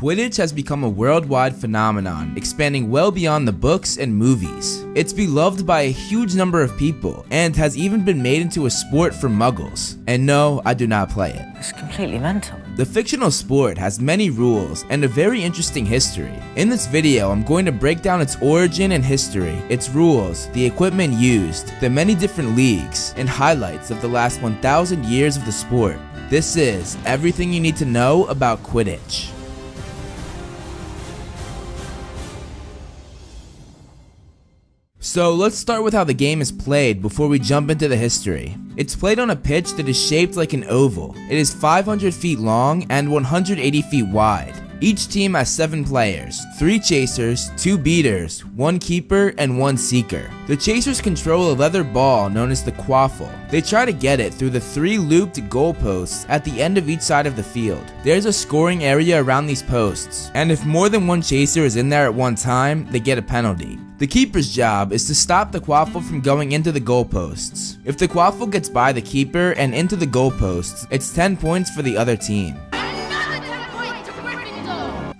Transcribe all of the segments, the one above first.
Quidditch has become a worldwide phenomenon, expanding well beyond the books and movies. It's beloved by a huge number of people, and has even been made into a sport for muggles. And no, I do not play it. It's completely mental. The fictional sport has many rules and a very interesting history. In this video, I'm going to break down its origin and history, its rules, the equipment used, the many different leagues, and highlights of the last 1000 years of the sport. This is everything you need to know about Quidditch. So let's start with how the game is played before we jump into the history. It's played on a pitch that is shaped like an oval. It is 500 feet long and 180 feet wide. Each team has 7 players, 3 chasers, 2 beaters, 1 keeper, and 1 seeker. The chasers control a leather ball known as the quaffle. They try to get it through the 3 looped goalposts at the end of each side of the field. There's a scoring area around these posts, and if more than one chaser is in there at one time, they get a penalty. The keeper's job is to stop the quaffle from going into the goalposts. If the quaffle gets by the keeper and into the goalposts, it's 10 points for the other team.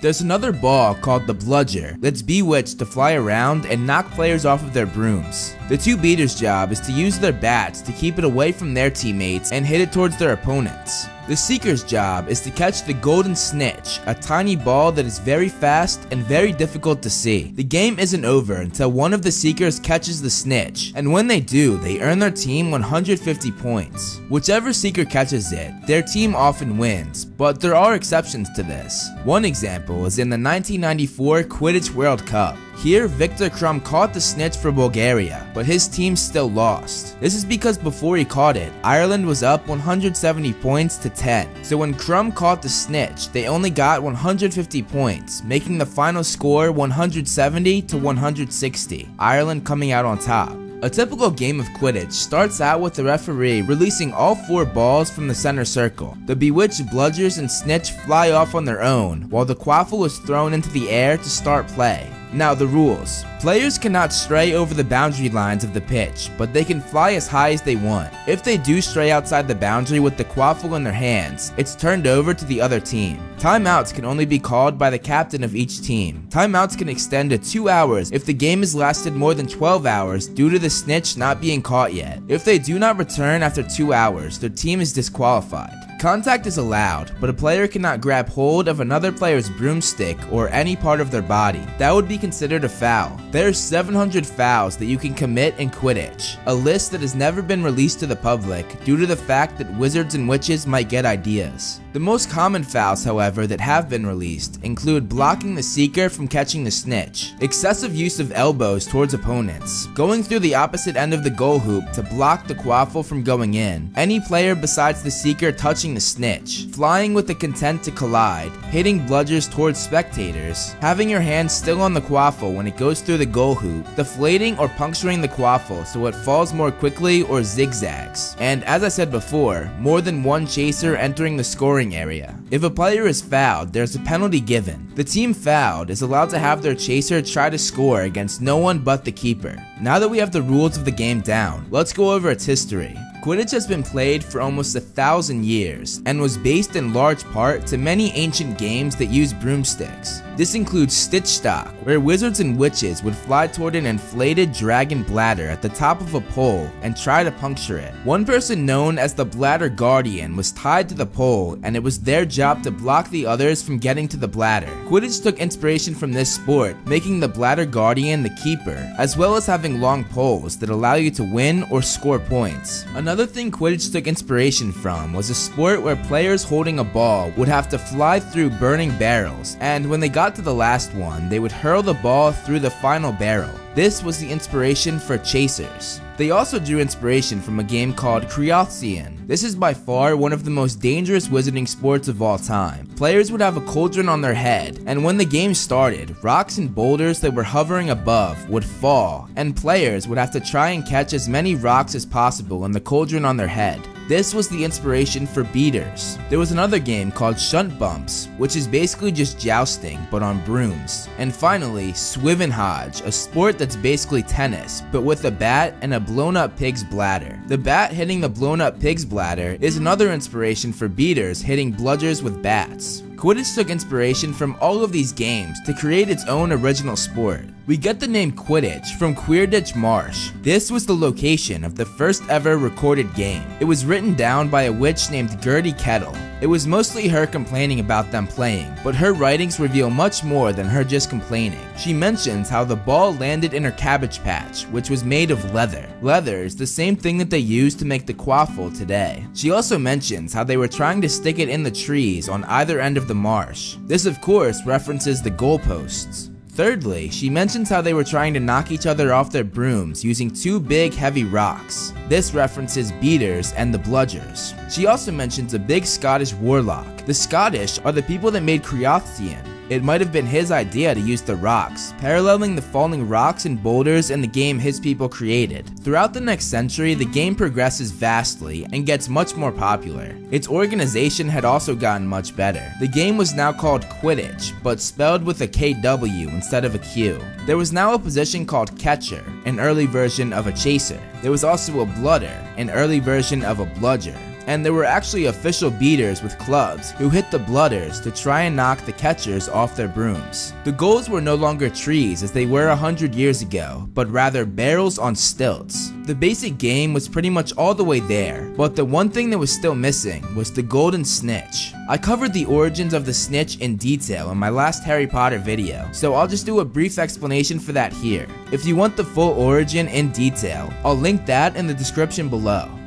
There's another ball called the bludger that's bewitched to fly around and knock players off of their brooms. The two beaters' job is to use their bats to keep it away from their teammates and hit it towards their opponents. The Seeker's job is to catch the Golden Snitch, a tiny ball that is very fast and very difficult to see. The game isn't over until one of the Seekers catches the Snitch, and when they do, they earn their team 150 points. Whichever Seeker catches it, their team often wins, but there are exceptions to this. One example is in the 1994 Quidditch World Cup. Here, Viktor Krum caught the snitch for Bulgaria, but his team still lost. This is because before he caught it, Ireland was up 170 points to 10. So when Krum caught the snitch, they only got 150 points, making the final score 170 to 160, Ireland coming out on top. A typical game of Quidditch starts out with the referee releasing all four balls from the center circle. The bewitched bludgers and snitch fly off on their own, while the quaffle is thrown into the air to start play. Now the rules. Players cannot stray over the boundary lines of the pitch, but they can fly as high as they want. If they do stray outside the boundary with the quaffle in their hands, it's turned over to the other team. Timeouts can only be called by the captain of each team. Timeouts can extend to 2 hours if the game has lasted more than 12 hours due to the snitch not being caught yet. If they do not return after 2 hours, their team is disqualified. Contact is allowed, but a player cannot grab hold of another player's broomstick or any part of their body. That would be considered a foul. There are 700 fouls that you can commit in Quidditch, a list that has never been released to the public due to the fact that wizards and witches might get ideas. The most common fouls, however, that have been released include blocking the seeker from catching the snitch, excessive use of elbows towards opponents, going through the opposite end of the goal hoop to block the quaffle from going in, any player besides the seeker touching the snitch, flying with the content to collide, hitting bludgers towards spectators, having your hand still on the quaffle when it goes through the goal hoop, deflating or puncturing the quaffle so it falls more quickly or zigzags, and as I said before, more than one chaser entering the scoring area. If a player is fouled, there's a penalty given. The team fouled is allowed to have their chaser try to score against no one but the keeper. Now that we have the rules of the game down, let's go over its history. Quidditch has been played for almost a thousand years and was based in large part to many ancient games that use broomsticks. This includes Stichstock, where wizards and witches would fly toward an inflated dragon bladder at the top of a pole and try to puncture it. One person known as the Bladder Guardian was tied to the pole and it was their job to block the others from getting to the bladder. Quidditch took inspiration from this sport, making the Bladder Guardian the keeper, as well as having long poles that allow you to win or score points. Another thing Quidditch took inspiration from was a sport where players holding a ball would have to fly through burning barrels, and when they got to the last one, they would hurl the ball through the final barrel. This was the inspiration for Chasers. They also drew inspiration from a game called Creaothceann. This is by far one of the most dangerous wizarding sports of all time. Players would have a cauldron on their head, and when the game started, rocks and boulders that were hovering above would fall, and players would have to try and catch as many rocks as possible in the cauldron on their head. This was the inspiration for beaters. There was another game called Shuntbumps, which is basically just jousting but on brooms. And finally, Swivenhodge, a sport that's basically tennis, but with a bat and a blown up pig's bladder. The bat hitting the blown up pig's bladder is another inspiration for beaters hitting bludgers with bats. Quidditch took inspiration from all of these games to create its own original sport. We get the name Quidditch from Queerditch Marsh. This was the location of the first ever recorded game. It was written down by a witch named Gertie Keddle. It was mostly her complaining about them playing, but her writings reveal much more than her just complaining. She mentions how the ball landed in her cabbage patch, which was made of leather. Leather is the same thing that they use to make the quaffle today. She also mentions how they were trying to stick it in the trees on either end of the marsh. This of course references the goalposts. Thirdly, she mentions how they were trying to knock each other off their brooms using two big heavy rocks. This references beaters and the bludgers. She also mentions a big Scottish warlock. The Scottish are the people that made Creaothceann, it might have been his idea to use the rocks, paralleling the falling rocks and boulders in the game his people created. Throughout the next century, the game progresses vastly and gets much more popular. Its organization had also gotten much better. The game was now called Quidditch, but spelled with a KW instead of a Q. There was now a position called Catcher, an early version of a Chaser. There was also a Blooder, an early version of a Bludger and there were actually official beaters with clubs who hit the blooders to try and knock the catchers off their brooms. The goals were no longer trees as they were a hundred years ago, but rather barrels on stilts. The basic game was pretty much all the way there, but the one thing that was still missing was the golden snitch. I covered the origins of the snitch in detail in my last Harry Potter video, so I'll just do a brief explanation for that here. If you want the full origin in detail, I'll link that in the description below.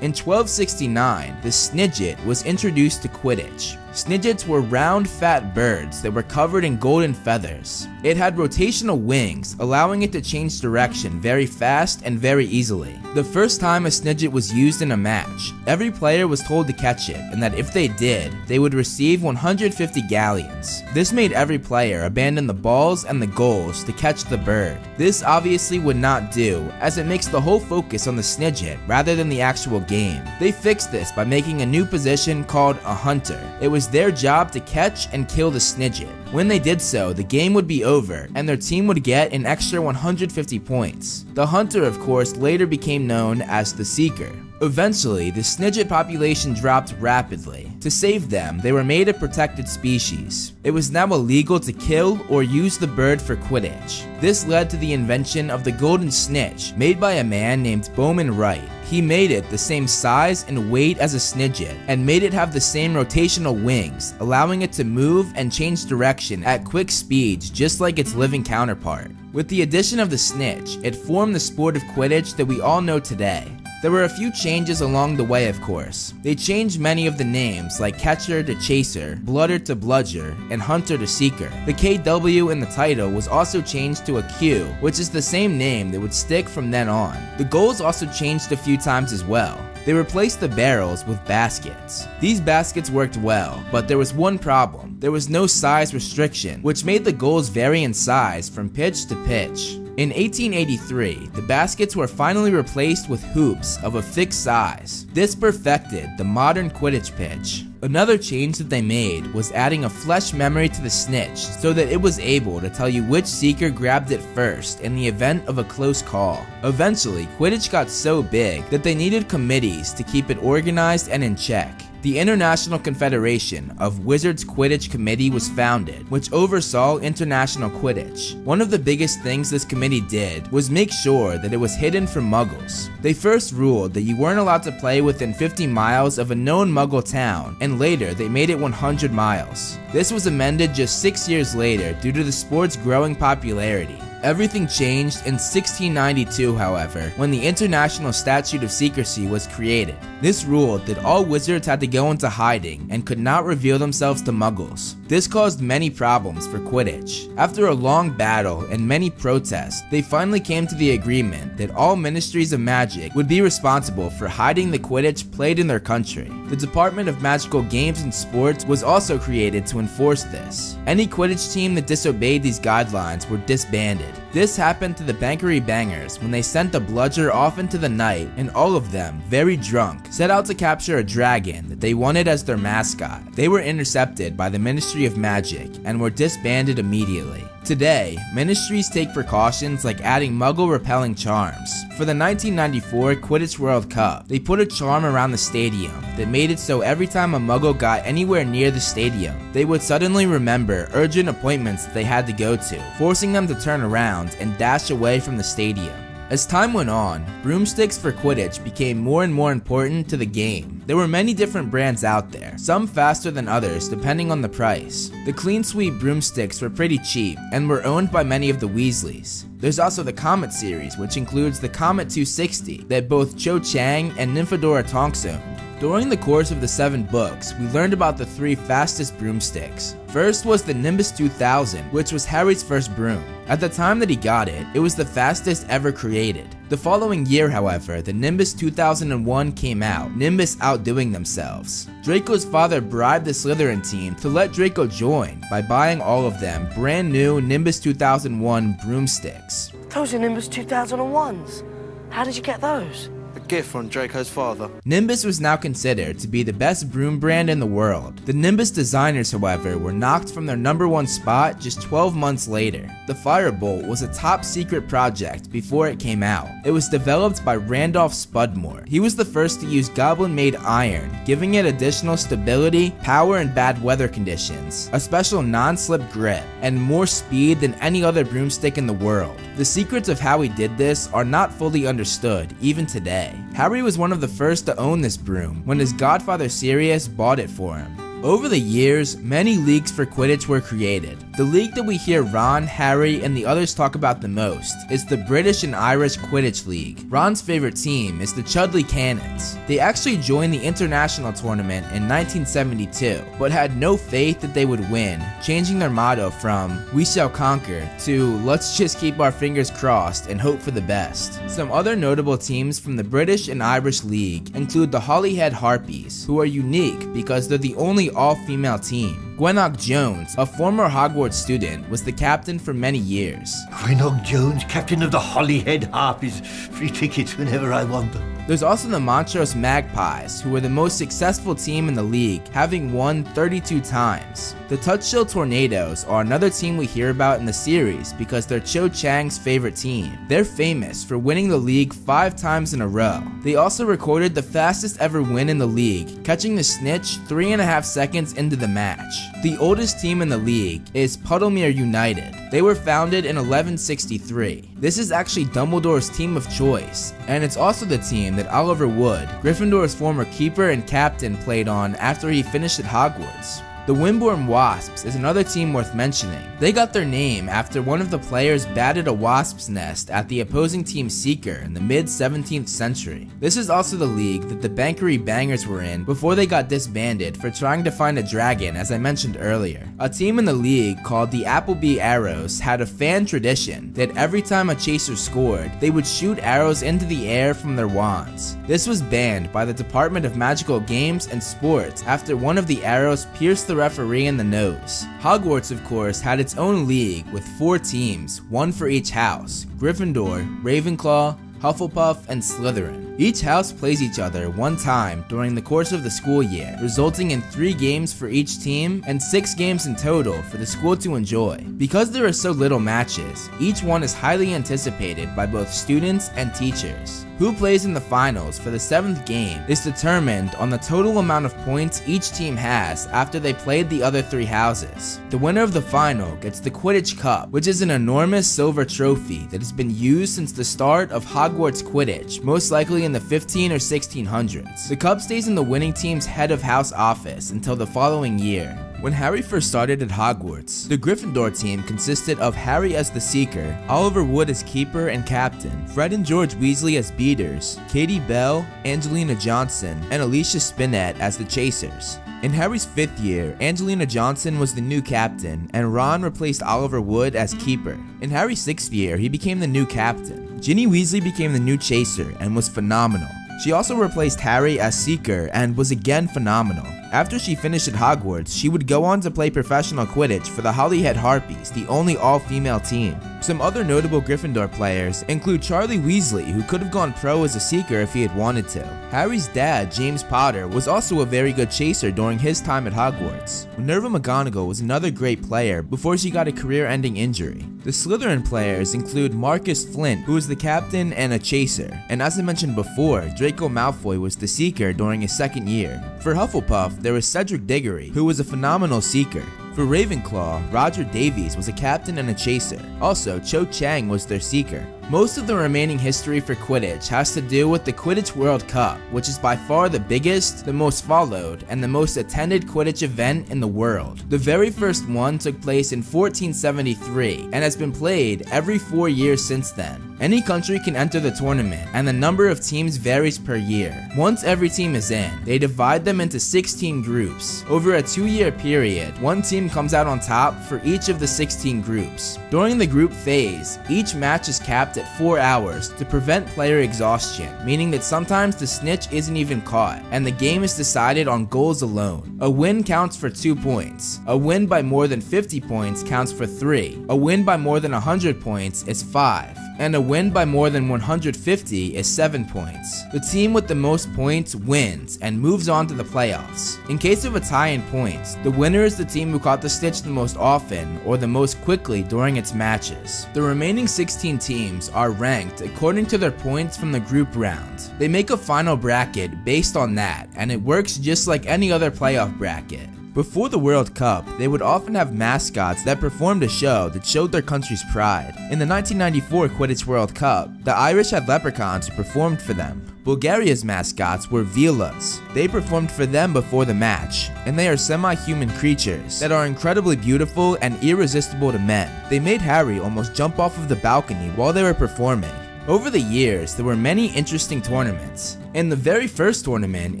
In 1269, the Snidget was introduced to Quidditch. Snidgets were round, fat birds that were covered in golden feathers. It had rotational wings, allowing it to change direction very fast and very easily. The first time a Snidget was used in a match, every player was told to catch it, and that if they did, they would receive 150 galleons. This made every player abandon the balls and the goals to catch the bird. This obviously would not do, as it makes the whole focus on the Snidget rather than the actual game. They fixed this by making a new position called a hunter. It was their job to catch and kill the Snidget. When they did so, the game would be over, and their team would get an extra 150 points. The Hunter, of course, later became known as the Seeker. Eventually, the Snidget population dropped rapidly. To save them, they were made a protected species. It was now illegal to kill or use the bird for Quidditch. This led to the invention of the Golden Snitch, made by a man named Bowman Wright. He made it the same size and weight as a Snidget, and made it have the same rotational wings, allowing it to move and change direction at quick speeds just like its living counterpart. With the addition of the Snitch, it formed the sport of Quidditch that we all know today. There were a few changes along the way of course. They changed many of the names like Catcher to Chaser, Blooder to Bludger, and Hunter to Seeker. The KW in the title was also changed to a Q, which is the same name that would stick from then on. The goals also changed a few times as well. They replaced the barrels with baskets. These baskets worked well, but there was one problem. There was no size restriction, which made the goals vary in size from pitch to pitch. In 1883, the baskets were finally replaced with hoops of a fixed size. This perfected the modern Quidditch pitch. Another change that they made was adding a flesh memory to the snitch so that it was able to tell you which seeker grabbed it first in the event of a close call. Eventually, Quidditch got so big that they needed committees to keep it organized and in check. The International Confederation of Wizards Quidditch Committee was founded, which oversaw international Quidditch. One of the biggest things this committee did was make sure that it was hidden from muggles. They first ruled that you weren't allowed to play within 50 miles of a known muggle town, and later they made it 100 miles. This was amended just six years later due to the sport's growing popularity. Everything changed in 1692, however, when the International Statute of Secrecy was created. This ruled that all wizards had to go into hiding and could not reveal themselves to muggles. This caused many problems for Quidditch. After a long battle and many protests, they finally came to the agreement that all ministries of magic would be responsible for hiding the Quidditch played in their country. The Department of Magical Games and Sports was also created to enforce this. Any Quidditch team that disobeyed these guidelines were disbanded. This happened to the Banchory Bangers when they sent the bludger off into the night and all of them, very drunk, set out to capture a dragon that they wanted as their mascot. They were intercepted by the Ministry of Magic and were disbanded immediately. Today, ministries take precautions like adding muggle repelling charms. For the 1994 Quidditch World Cup, they put a charm around the stadium that made it so every time a muggle got anywhere near the stadium, they would suddenly remember urgent appointments they had to go to, forcing them to turn around and dash away from the stadium. As time went on, broomsticks for Quidditch became more and more important to the game. There were many different brands out there, some faster than others depending on the price. The Clean Sweep broomsticks were pretty cheap and were owned by many of the Weasleys. There's also the Comet series, which includes the Comet 260 that both Cho Chang and Nymphadora Tonks owned. During the course of the seven books, we learned about the three fastest broomsticks. First was the Nimbus 2000, which was Harry's first broom. At the time that he got it, it was the fastest ever created. The following year, however, the Nimbus 2001 came out, Nimbus outdoing themselves. Draco's father bribed the Slytherin team to let Draco join by buying all of them brand new Nimbus 2001 broomsticks. Those are Nimbus 2001s. How did you get those? Gift from Draco's father. Nimbus was now considered to be the best broom brand in the world. The Nimbus designers, however, were knocked from their number one spot just 12 months later. The Firebolt was a top secret project before it came out. It was developed by Randolph Spudmore. He was the first to use Goblin made iron, giving it additional stability, power in bad weather conditions, a special non-slip grip, and more speed than any other broomstick in the world. The secrets of how he did this are not fully understood, even today. Harry was one of the first to own this broom when his godfather Sirius bought it for him. Over the years, many leagues for Quidditch were created. The league that we hear Ron, Harry, and the others talk about the most is the British and Irish Quidditch League. Ron's favorite team is the Chudley Cannons. They actually joined the international tournament in 1972, but had no faith that they would win, changing their motto from We shall conquer to Let's just keep our fingers crossed and hope for the best. Some other notable teams from the British and Irish League include the Holyhead Harpies, who are unique because they're the only all-female team. Gwenog Jones, a former Hogwarts student, was the captain for many years. Gwenog Jones, captain of the Holyhead Harpies. Free tickets whenever I want them. There's also the Montrose Magpies, who were the most successful team in the league, having won 32 times. The Tutshill Tornadoes are another team we hear about in the series because they're Cho Chang's favorite team. They're famous for winning the league five times in a row. They also recorded the fastest ever win in the league, catching the snitch three and a half seconds into the match. The oldest team in the league is Puddlemere United. They were founded in 1163. This is actually Dumbledore's team of choice, and it's also the team that Oliver Wood, Gryffindor's former keeper and captain, played on after he finished at Hogwarts. The Wimbourne Wasps is another team worth mentioning. They got their name after one of the players batted a wasp's nest at the opposing team's seeker in the mid 17th century. This is also the league that the Banchory Bangers were in before they got disbanded for trying to find a dragon as I mentioned earlier. A team in the league called the Appleby Arrows had a fan tradition that every time a chaser scored, they would shoot arrows into the air from their wands. This was banned by the Department of Magical Games and Sports after one of the arrows pierced the referee in the nose. Hogwarts, of course, had its own league with four teams, one for each house Gryffindor, Ravenclaw, Hufflepuff, and Slytherin. Each house plays each other one time during the course of the school year, resulting in 3 games for each team and 6 games in total for the school to enjoy. Because there are so little matches, each one is highly anticipated by both students and teachers. Who plays in the finals for the seventh game is determined on the total amount of points each team has after they played the other three houses. The winner of the final gets the Quidditch Cup, which is an enormous silver trophy that has been used since the start of Hogwarts Quidditch, most likely in in the 15 or 1600s. The cup stays in the winning team's head of house office until the following year. When Harry first started at Hogwarts, the Gryffindor team consisted of Harry as the Seeker, Oliver Wood as Keeper and Captain, Fred and George Weasley as Beaters, Katie Bell, Angelina Johnson, and Alicia Spinnet as the Chasers. In Harry's fifth year, Angelina Johnson was the new captain, and Ron replaced Oliver Wood as keeper. In Harry's sixth year, he became the new captain. Ginny Weasley became the new chaser and was phenomenal. She also replaced Harry as Seeker and was again phenomenal. After she finished at Hogwarts, she would go on to play professional Quidditch for the Holyhead Harpies, the only all-female team. Some other notable Gryffindor players include Charlie Weasley, who could have gone pro as a Seeker if he had wanted to. Harry's dad, James Potter, was also a very good chaser during his time at Hogwarts. Minerva McGonagall was another great player before she got a career-ending injury. The Slytherin players include Marcus Flint, who was the captain and a chaser, and as I mentioned before, Draco Malfoy was the Seeker during his second year. For Hufflepuff, there was Cedric Diggory, who was a phenomenal Seeker. For Ravenclaw, Roger Davies was a captain and a chaser. Also, Cho Chang was their seeker. Most of the remaining history for Quidditch has to do with the Quidditch World Cup, which is by far the biggest, the most followed, and the most attended Quidditch event in the world. The very first one took place in 1473 and has been played every four years since then. Any country can enter the tournament, and the number of teams varies per year. Once every team is in, they divide them into 16 groups. Over a two-year period, one team comes out on top for each of the 16 groups. During the group phase, each match is capped at 4 hours to prevent player exhaustion, meaning that sometimes the snitch isn't even caught, and the game is decided on goals alone. A win counts for 2 points. A win by more than 50 points counts for 3. A win by more than 100 points is 5 and a win by more than 150 is 7 points. The team with the most points wins and moves on to the playoffs. In case of a tie in points, the winner is the team who caught the snitch the most often or the most quickly during its matches. The remaining 16 teams are ranked according to their points from the group round. They make a final bracket based on that, and it works just like any other playoff bracket. Before the World Cup, they would often have mascots that performed a show that showed their country's pride. In the 1994 Quidditch World Cup, the Irish had leprechauns who performed for them. Bulgaria's mascots were Veelas. They performed for them before the match, and they are semi-human creatures that are incredibly beautiful and irresistible to men. They made Harry almost jump off of the balcony while they were performing. Over the years, there were many interesting tournaments. In the very first tournament,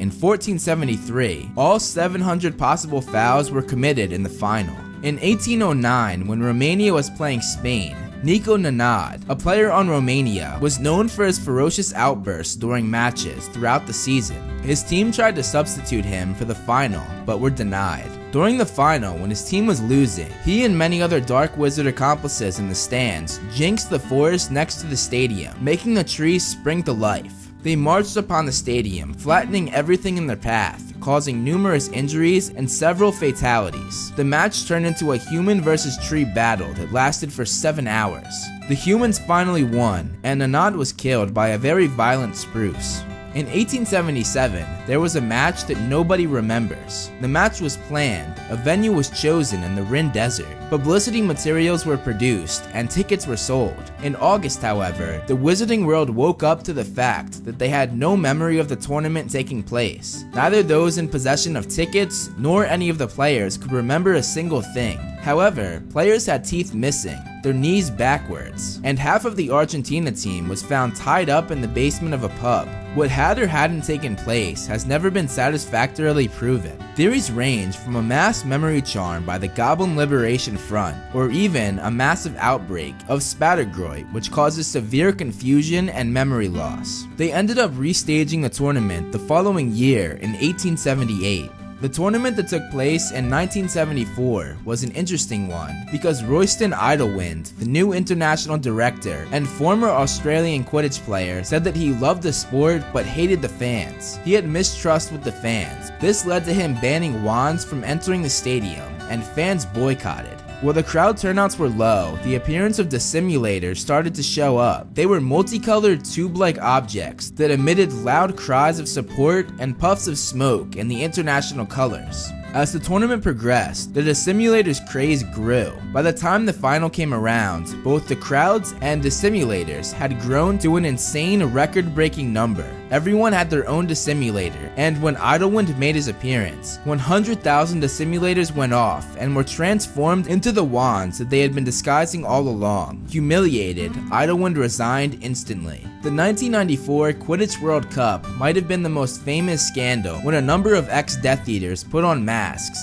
in 1473, all 700 possible fouls were committed in the final. In 1809, when Romania was playing Spain, Nico Nanad, a player on Romania, was known for his ferocious outbursts during matches throughout the season. His team tried to substitute him for the final, but were denied. During the final, when his team was losing, he and many other Dark Wizard accomplices in the stands jinxed the forest next to the stadium, making the trees spring to life. They marched upon the stadium, flattening everything in their path, causing numerous injuries and several fatalities. The match turned into a human versus tree battle that lasted for 7 hours. The humans finally won, and Nanad was killed by a very violent spruce. In 1877, there was a match that nobody remembers. The match was planned, a venue was chosen in the Rin Desert, publicity materials were produced, and tickets were sold. In August, however, the Wizarding World woke up to the fact that they had no memory of the tournament taking place. Neither those in possession of tickets, nor any of the players could remember a single thing. However, players had teeth missing, their knees backwards, and half of the Argentina team was found tied up in the basement of a pub. What had or hadn't taken place has never been satisfactorily proven. Theories range from a mass memory charm by the Goblin Liberation Front, or even a massive outbreak of Spattergroit which causes severe confusion and memory loss. They ended up restaging the tournament the following year in 1878, the tournament that took place in 1974 was an interesting one because Royston Idlewind, the new international director and former Australian Quidditch player, said that he loved the sport but hated the fans. He had mistrust with the fans. This led to him banning wands from entering the stadium, and fans boycotted. While the crowd turnouts were low, the appearance of the simulators started to show up. They were multicolored tube-like objects that emitted loud cries of support and puffs of smoke in the international colors. As the tournament progressed, the Dissimulators craze grew. By the time the final came around, both the crowds and the Dissimulators had grown to an insane record-breaking number. Everyone had their own Dissimulator, and when Idlewind made his appearance, 100,000 Dissimulators went off and were transformed into the wands that they had been disguising all along. Humiliated, Idlewind resigned instantly. The 1994 Quidditch World Cup might have been the most famous scandal when a number of ex-Death Eaters put on masks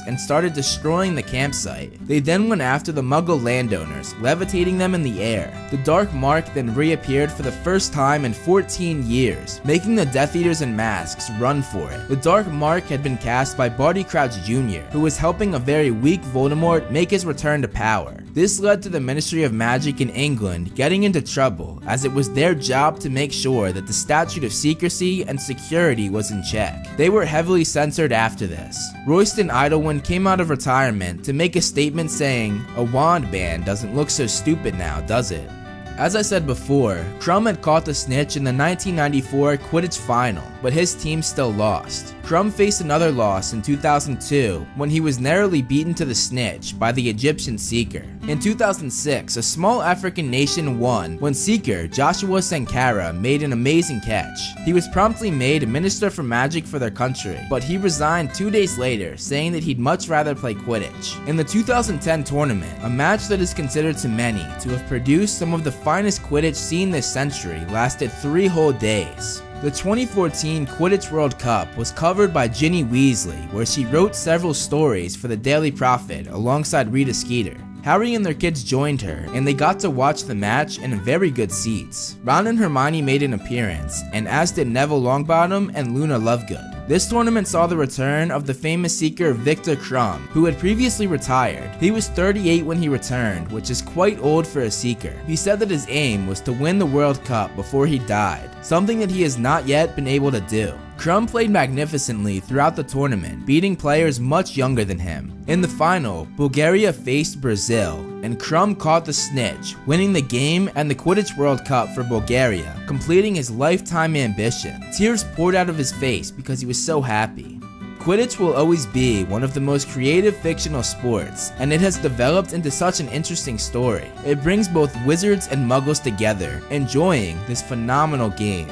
and started destroying the campsite. They then went after the Muggle landowners, levitating them in the air. The Dark Mark then reappeared for the first time in 14 years, making the Death Eaters in masks run for it. The Dark Mark had been cast by Barty Crouch Jr., who was helping a very weak Voldemort make his return to power. This led to the Ministry of Magic in England getting into trouble, as it was their job to make sure that the statute of secrecy and security was in check. They were heavily censored after this. Royston Idlewind came out of retirement to make a statement saying, a wand ban doesn't look so stupid now, does it? As I said before, Krum had caught the snitch in the 1994 Quidditch Final, but his team still lost. Krum faced another loss in 2002 when he was narrowly beaten to the snitch by the Egyptian Seeker. In 2006, a small African nation won when Seeker Joshua Sankara made an amazing catch. He was promptly made Minister for Magic for their country, but he resigned two days later saying that he'd much rather play Quidditch. In the 2010 tournament, a match that is considered to many to have produced some of the finest Quidditch seen this century lasted three whole days. The 2014 Quidditch World Cup was covered by Ginny Weasley, where she wrote several stories for the Daily Prophet alongside Rita Skeeter. Harry and their kids joined her, and they got to watch the match in very good seats. Ron and Hermione made an appearance, and as did Neville Longbottom and Luna Lovegood. This tournament saw the return of the famous seeker Viktor Krum, who had previously retired. He was 38 when he returned, which is quite old for a seeker. He said that his aim was to win the World Cup before he died, something that he has not yet been able to do. Krum played magnificently throughout the tournament, beating players much younger than him. In the final, Bulgaria faced Brazil, and Krum caught the snitch, winning the game and the Quidditch World Cup for Bulgaria, completing his lifetime ambition. Tears poured out of his face because he was so happy. Quidditch will always be one of the most creative fictional sports, and it has developed into such an interesting story. It brings both wizards and muggles together, enjoying this phenomenal game.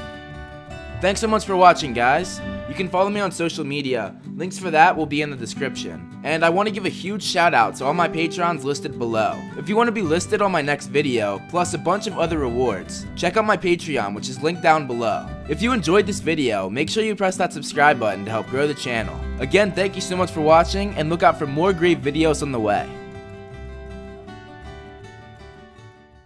Thanks so much for watching, guys. You can follow me on social media. Links for that will be in the description. And I want to give a huge shout out to all my patrons listed below. If you want to be listed on my next video, plus a bunch of other rewards, check out my Patreon, which is linked down below. If you enjoyed this video, make sure you press that subscribe button to help grow the channel. Again, thank you so much for watching, and look out for more great videos on the way.